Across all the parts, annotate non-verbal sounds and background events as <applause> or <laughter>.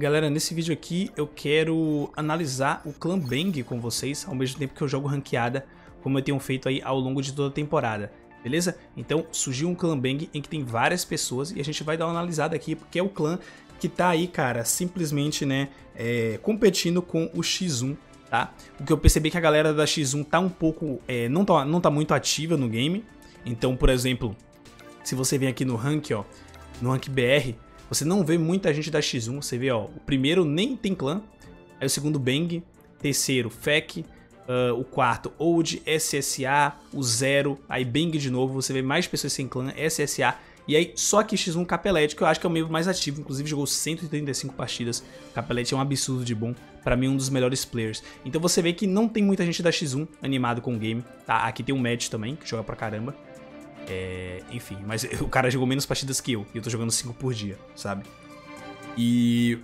Galera, nesse vídeo aqui eu quero analisar o Clan Bang com vocês, ao mesmo tempo que eu jogo ranqueada, como eu tenho feito aí ao longo de toda a temporada, beleza? Então surgiu um Clan Bang em que tem várias pessoas e a gente vai dar uma analisada aqui, porque é o clã que tá aí, cara, simplesmente, né, é, competindo com o X1, tá? O que eu percebi é que a galera da X1 tá um pouco, é, não, tá, não tá muito ativa no game, então, por exemplo, se você vem aqui no rank, ó, no rank BR, você não vê muita gente da X1, você vê, ó, o primeiro nem tem clã, aí o segundo Bang, terceiro FEC, uh, o quarto Old, SSA, o Zero, aí Bang de novo, você vê mais pessoas sem clã, SSA, e aí só que X1 Capelete, que eu acho que é o membro mais ativo, inclusive jogou 135 partidas, Capelete é um absurdo de bom, pra mim um dos melhores players. Então você vê que não tem muita gente da X1 animado com o game, tá? Aqui tem o Matt também, que joga pra caramba. É, enfim, mas <laughs> o cara jogou menos partidas que eu, e eu tô jogando 5 por dia, sabe? E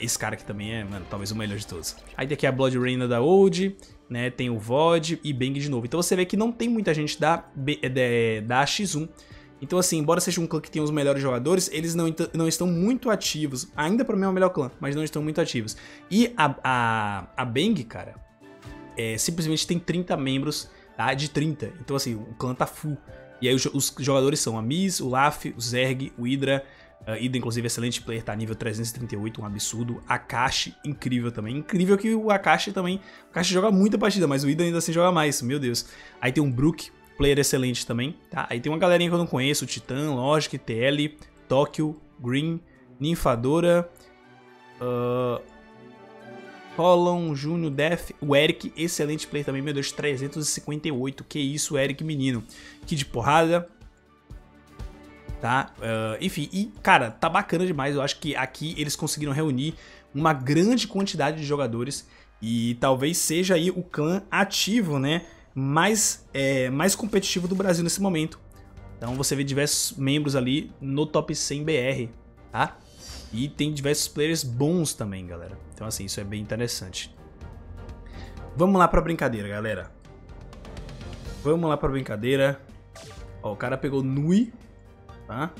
esse cara aqui também é, mano, talvez o melhor de todos. Aí daqui é a Blood Rain da Old, né, tem o VOD e Bang de novo. Então você vê que não tem muita gente da, da X1. Então assim, embora seja um clã que tem os melhores jogadores, eles não, não estão muito ativos. Ainda pra mim é o melhor clã, mas não estão muito ativos. E a, a, a Bang, cara, é, simplesmente tem 30 membros, tá? De 30. Então assim, o clã tá full. E aí os, jogadores são a Miz, o Laf, o Zerg, o Hydra, uh, Hydra inclusive excelente player, tá nível 338, um absurdo. Akashi, incrível também. Incrível que o Akashi também, o Akashi joga muita partida, mas o Hydra ainda assim joga mais, meu Deus. Aí tem um Brook, player excelente também, tá? Aí tem uma galerinha que eu não conheço, Titan, Logic, TL, Tóquio, Green, Ninfadora, uh, Colon, Júnior, Def, o Eric, excelente play também, meu Deus, 358, que isso, Eric, menino. Que de porrada. Tá, uh, enfim, e cara, tá bacana demais, eu acho que aqui eles conseguiram reunir uma grande quantidade de jogadores e talvez seja aí o clã ativo, né, mais, é, mais competitivo do Brasil nesse momento. Então você vê diversos membros ali no top 100 BR, tá? E tem diversos players bons também, galera. Então, assim, isso é bem interessante. Vamos lá pra brincadeira, galera. Vamos lá pra brincadeira. Ó, o cara pegou Nui, tá?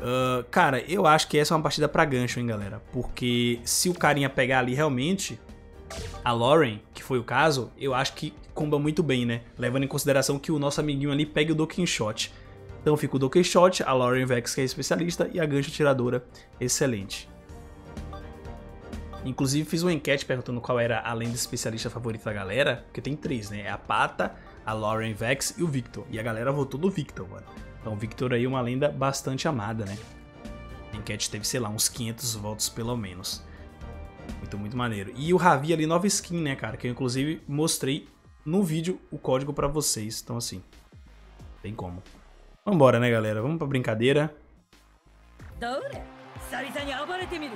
Uh, cara, eu acho que essa é uma partida pra gancho, hein, galera. Porque se o carinha pegar ali realmente a Lauren, que foi o caso, eu acho que comba muito bem, né? Levando em consideração que o nosso amiguinho ali pegue o Dokken Shot. Então fica o Donkey Shot, a Lauren Vex, que é especialista, e a Gancho Tiradora, excelente. Inclusive fiz uma enquete perguntando qual era a lenda especialista favorita da galera, porque tem três, né? É a Pata, a Lauren Vex e o Victor. E a galera votou no Victor, mano. Então o Victor aí é uma lenda bastante amada, né? A enquete teve, sei lá, uns 500 votos pelo menos. Muito, muito maneiro. E o Ravi ali, nova skin, né, cara? Que eu inclusive mostrei no vídeo o código pra vocês. Então assim, tem como. Vambora, né, galera? Vamos pra brincadeira.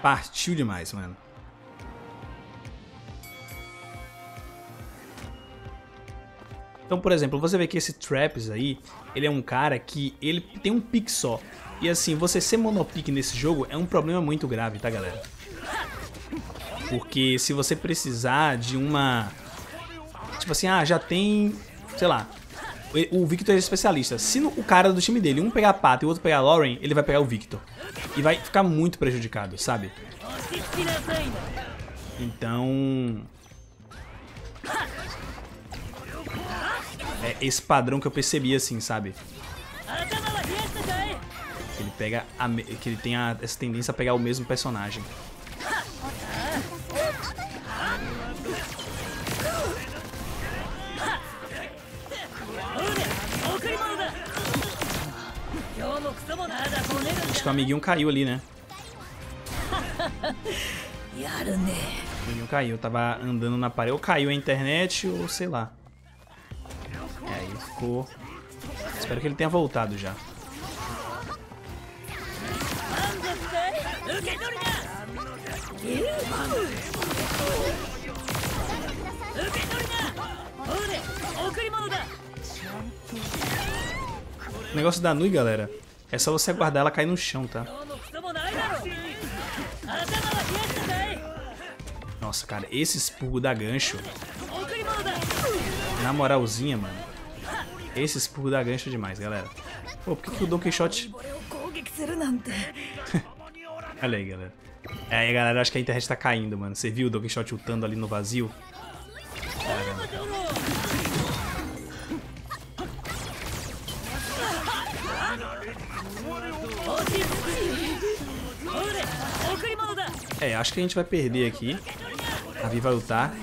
Partiu demais, mano. Então, por exemplo, você vê que esse Traps aí, ele é um cara que ele tem um pick só. E assim, você ser monopick nesse jogo é um problema muito grave, tá, galera? Porque se você precisar de uma... Tipo assim, ah, já tem, sei lá, o Victor é especialista. Se o cara do time dele, um pegar a Pata e o outro pegar a Lauren, ele vai pegar o Victor. E vai ficar muito prejudicado, sabe? Então... É esse padrão que eu percebi, assim, sabe? Ele pega a, que ele tem a, essa tendência a pegar o mesmo personagem. Acho que o amiguinho caiu ali, né? <laughs> O amiguinho caiu, tava andando na parede. Ou caiu a internet, ou sei lá. É, aí ficou... Espero que ele tenha voltado já. O negócio da Nui, galera, é só você aguardar ela cair no chão, tá? Nossa, cara, esse expurgo da gancho. Na moralzinha, mano. Esse expurgo da gancho é demais, galera. Pô, por que, que o Don Quixote... <laughs> Olha aí, galera. É, galera, acho que a internet tá caindo, mano. Você viu o Donkey Shot lutando ali no vazio? Acho que a gente vai perder aqui. A Vi vai lutar.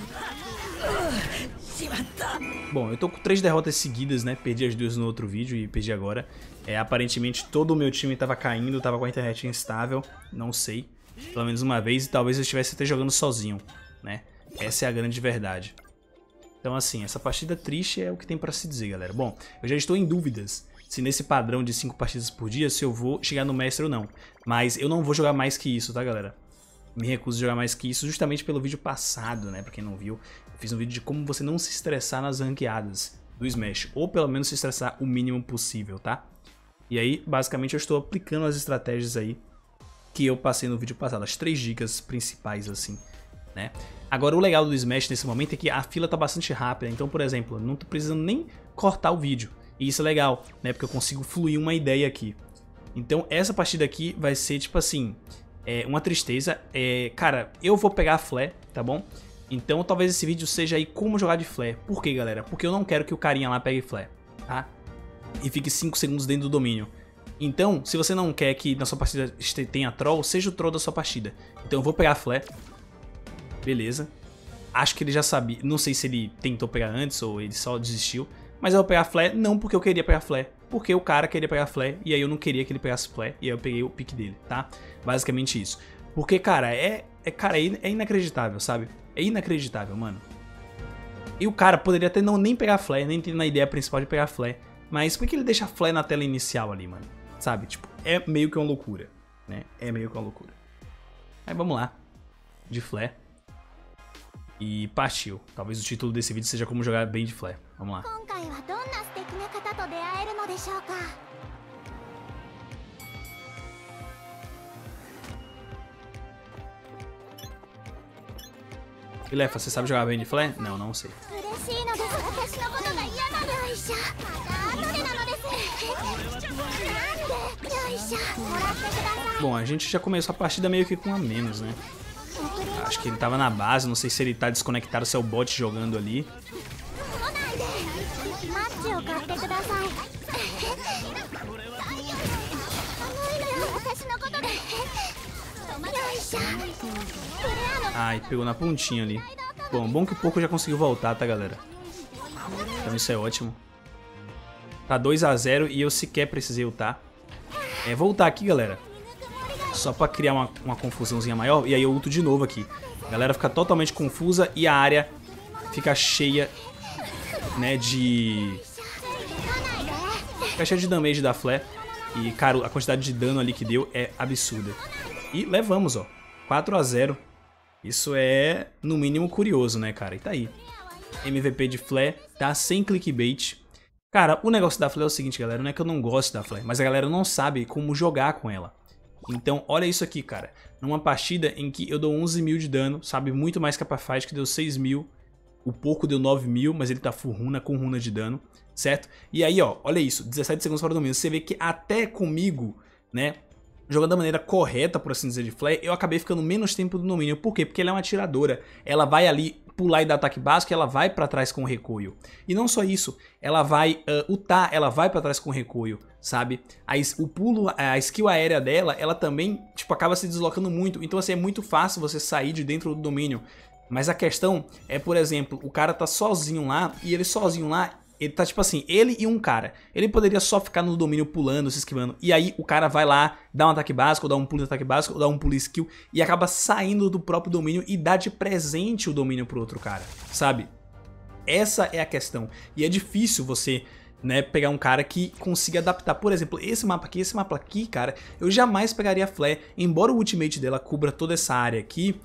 Bom, eu tô com três derrotas seguidas, né? Perdi as duas no outro vídeo e perdi agora. É, aparentemente todo o meu time tava caindo, tava com a internet instável. Não sei. Pelo menos uma vez e talvez eu estivesse até jogando sozinho, né? Essa é a grande verdade. Então assim, essa partida triste é o que tem pra se dizer, galera. Bom, eu já estou em dúvidas se nesse padrão de 5 partidas por dia, se eu vou chegar no mestre ou não. Mas eu não vou jogar mais que isso, tá, galera? Me recuso a jogar mais que isso, justamente pelo vídeo passado, né? Pra quem não viu, eu fiz um vídeo de como você não se estressar nas ranqueadas do Smash. Ou pelo menos se estressar o mínimo possível, tá? E aí, basicamente, eu estou aplicando as estratégias aí que eu passei no vídeo passado. As três dicas principais, assim, né? Agora, o legal do Smash nesse momento é que a fila tá bastante rápida. Então, por exemplo, eu não tô precisando nem cortar o vídeo. E isso é legal, né? Porque eu consigo fluir uma ideia aqui. Então, essa partida aqui vai ser, tipo assim, é uma tristeza. É, cara, eu vou pegar a Flare, tá bom? Então, talvez esse vídeo seja aí como jogar de Flare. Por quê, galera? Porque eu não quero que o carinha lá pegue Flare, tá? E fique 5 segundos dentro do domínio. Então, se você não quer que na sua partida tenha troll, seja o troll da sua partida. Então eu vou pegar a Flare. Beleza. Acho que ele já sabia. Não sei se ele tentou pegar antes ou ele só desistiu. Mas eu vou pegar a Flare não porque eu queria pegar a Flare. Porque o cara queria pegar Flare e aí eu não queria que ele pegasse Flare. E aí eu peguei o pique dele, tá? Basicamente isso. Porque, cara, é, é, cara, é, é inacreditável, sabe? É inacreditável, mano. E o cara poderia até não nem pegar Flare, nem ter na ideia principal de pegar Flare. Mas por que ele deixa Flare na tela inicial ali, mano? Sabe? Tipo, é meio que uma loucura, né? É meio que uma loucura. Aí vamos lá. De Flare. E partiu. Talvez o título desse vídeo seja como jogar bem de Flare. Vamos lá. E Lefa, você sabe jogar Flare? Não, não sei. Bom, a gente já começou a partida meio que com a menos, né? Acho que ele tava na base, não sei se ele tá desconectado, se é o bot jogando ali. Ai, pegou na pontinha ali. Bom, bom que o pouco já conseguiu voltar, tá, galera? Então isso é ótimo. Tá 2x0 e eu sequer precisei ultar. É, voltar aqui, galera. Só pra criar uma, uma confusãozinha maior. E aí eu ulto de novo aqui. A galera fica totalmente confusa e a área fica cheia, né, de... Fica cheia de damage da Flare. E, cara, a quantidade de dano ali que deu é absurda. E levamos, ó. 4 a 0 Isso é, no mínimo, curioso, né, cara? E tá aí. MVP de Flare, tá? Sem clickbait. Cara, o negócio da Flare é o seguinte, galera, não é que eu não gosto da Flare, mas a galera não sabe como jogar com ela. Então, olha isso aqui, cara. Numa partida em que eu dou 11 mil de dano, sabe? Muito mais que a que deu 6 mil. O pouco deu 9 mil, mas ele tá full runa, com runa de dano, certo? E aí, ó, olha isso, 17 segundos para o domínio. Você vê que até comigo, né, jogando da maneira correta, por assim dizer, de Flare, eu acabei ficando menos tempo do domínio. Por quê? Porque ela é uma atiradora. Ela vai ali pular e dar ataque básico, ela vai para trás com recuo. E não só isso, ela vai uh, ultar, ela vai para trás com recuo, sabe? A, o pulo, a skill aérea dela, ela também, tipo, acaba se deslocando muito. Então, assim, é muito fácil você sair de dentro do domínio. Mas a questão é, por exemplo, o cara tá sozinho lá, e ele sozinho lá, ele tá tipo assim, ele e um cara. Ele poderia só ficar no domínio pulando, se esquivando. E aí o cara vai lá, dá um ataque básico, dá um pulo de ataque básico, dá um pulo skill. E acaba saindo do próprio domínio e dá de presente o domínio pro outro cara, sabe? Essa é a questão. E é difícil você né, pegar um cara que consiga adaptar. Por exemplo, esse mapa aqui, esse mapa aqui, cara, eu jamais pegaria a Flare, embora o ultimate dela cubra toda essa área aqui,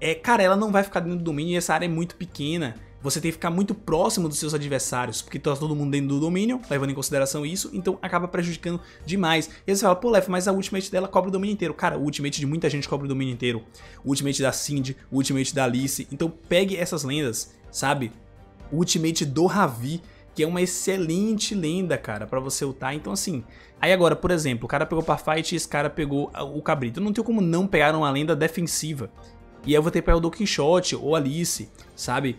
é, cara, ela não vai ficar dentro do domínio e essa área é muito pequena você tem que ficar muito próximo dos seus adversários, porque tá todo mundo dentro do domínio, levando em consideração isso, então acaba prejudicando demais. E aí você fala, pô, Lef, mas a ultimate dela cobre o domínio inteiro. Cara, o ultimate de muita gente cobre o domínio inteiro. O ultimate da Cindy, o ultimate da Alice. Então pegue essas lendas, sabe? O ultimate do Ravi que é uma excelente lenda, cara, pra você ultar. Então, assim, aí agora, por exemplo, o cara pegou pra fight e esse cara pegou o cabrito. Não tem como não pegar uma lenda defensiva. E aí eu vou ter que pegar o Don Quixote ou Alice, sabe?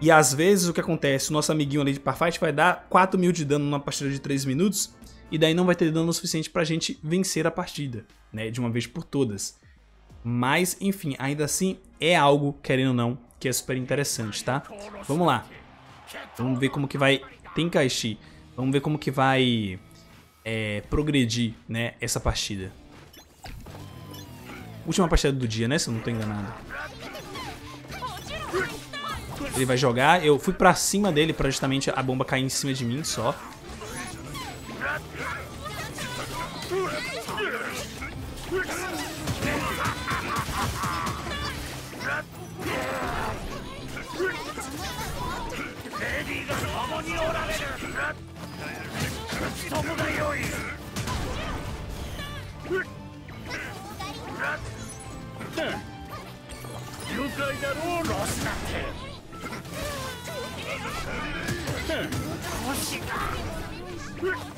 E às vezes o que acontece, o nosso amiguinho ali de Parfight vai dar 4 mil de dano numa partida de 3 minutos, e daí não vai ter dano suficiente pra gente vencer a partida, né, de uma vez por todas. Mas, enfim, ainda assim é algo, querendo ou não, que é super interessante, tá? Vamos lá. Vamos ver como que vai... Tem Kaishi. Vamos ver como que vai é, progredir, né, essa partida. Última partida do dia, né, se eu não tô enganado. Ele vai jogar. Eu fui pra cima dele pra justamente a bomba cair em cima de mim só.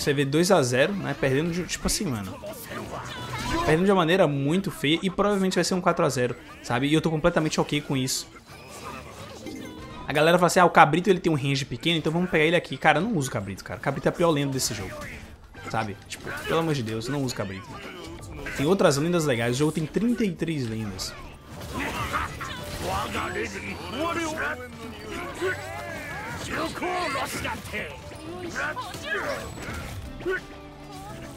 Você vê 2x0, né? Perdendo de, tipo assim, mano. Perdendo de uma maneira muito feia e provavelmente vai ser um 4x0, sabe? E eu tô completamente ok com isso. A galera fala assim, ah, o Cabrito ele tem um range pequeno, então vamos pegar ele aqui. Cara, eu não uso Cabrito, cara. Cabrito é a pior lenda desse jogo. Sabe? Tipo, pelo amor de Deus, eu não uso Cabrito. Tem outras lendas legais, o jogo tem 33 lendas.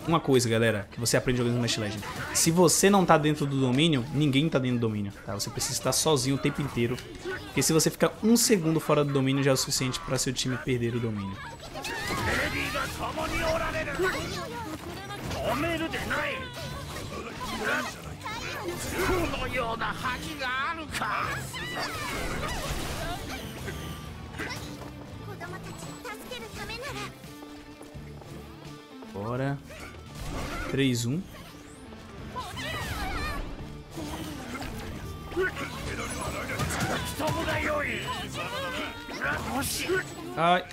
Uma coisa, galera, que você aprende jogando Smash Legend. Se você não tá dentro do domínio, ninguém tá dentro do domínio, tá? Você precisa estar sozinho o tempo inteiro. Porque se você ficar um segundo fora do domínio, já é o suficiente para seu time perder o domínio. Bora. 3, 1. Ai.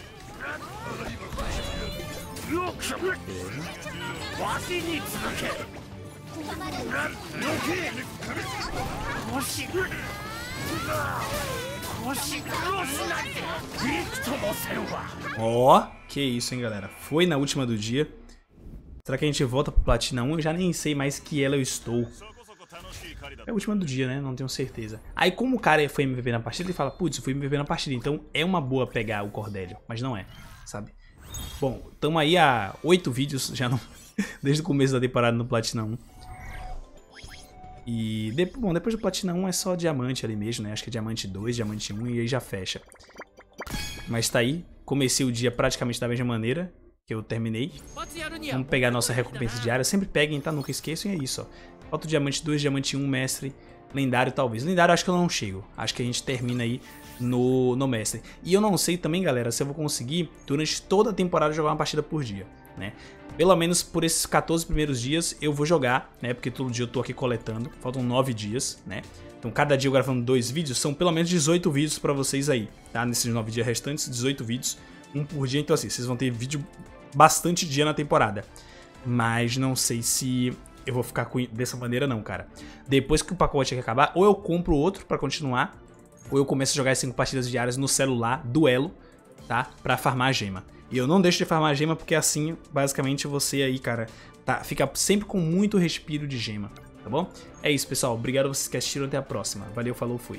Ó, oh, que isso, hein, galera. Foi na última do dia. Será que a gente volta pro Platina 1? Eu já nem sei mais que ela eu estou. É a última do dia, né? Não tenho certeza. Aí como o cara foi MVP na partida, ele fala, putz, eu fui MVP na partida, então é uma boa pegar o Cordélio. Mas não é, sabe? Bom, estamos aí a oito vídeos, já não... <laughs> Desde o começo da temporada no Platina 1. E, bom, depois do Platina 1 é só diamante ali mesmo, né? Acho que é diamante 2, diamante 1 e aí já fecha. Mas tá aí, comecei o dia praticamente da mesma maneira que eu terminei. Vamos pegar nossa recompensa diária. Sempre peguem, tá? Nunca esqueçam. E é isso, ó. Falta o diamante 2, diamante 1, mestre. Lendário talvez. Lendário acho que eu não chego. Acho que a gente termina aí no, no mestre. E eu não sei também, galera, se eu vou conseguir durante toda a temporada jogar uma partida por dia, né? Pelo menos por esses 14 primeiros dias eu vou jogar, né? Porque todo dia eu tô aqui coletando. Faltam 9 dias, né? Então cada dia eu gravando dois vídeos, são pelo menos 18 vídeos pra vocês aí, tá? Nesses 9 dias restantes, 18 vídeos, um por dia. Então assim, vocês vão ter vídeo bastante dia na temporada. Mas não sei se eu vou ficar com dessa maneira não, cara. Depois que o pacote acabar, ou eu compro outro pra continuar, ou eu começo a jogar as 5 partidas diárias no celular, duelo, tá? Pra farmar a gema. E eu não deixo de farmar a gema porque assim, basicamente, você aí, cara, tá, fica sempre com muito respiro de gema, tá bom? É isso, pessoal. Obrigado a vocês que assistiram. Até a próxima. Valeu, falou, fui.